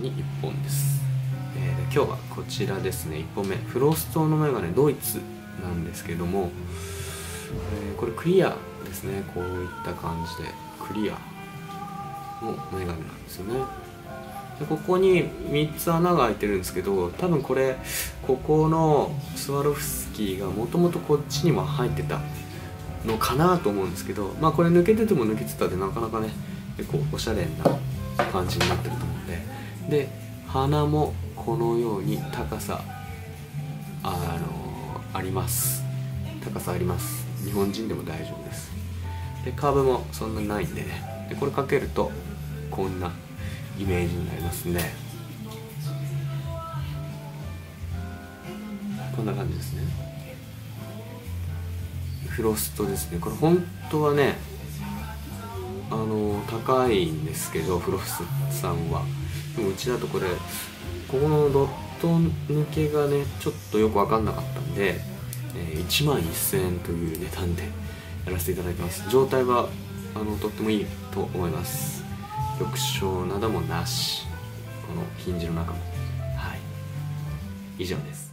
に1本です、えー今日はこちらですね。1本目。フロストのメガネドイツなんですけども、えーこれクリアですね。こういった感じで。クリアのメガネなんですよね。でここに3つ穴が開いてるんですけど多分これここのスワロフスキーがもともとこっちにも入ってたのかなと思うんですけどまあこれ抜けてても抜けてたでなかなかね結構おしゃれな感じになってると思うんで。で鼻もこのように高さあのあります。高さあります。日本人でも大丈夫です。でカーブもそんなにないんでね。でこれかけるとこんなイメージになりますね。こんな感じですね。フロストですね。これ本当はねあの高いんですけどフロスさんは。もうちだとこれここのドット抜けがねちょっとよく分かんなかったんで、えー1万1000円という値段で やらせていただきます。状態はあのとってもいいと思います。緑章などもなし。このヒンジの中も。はい。以上です。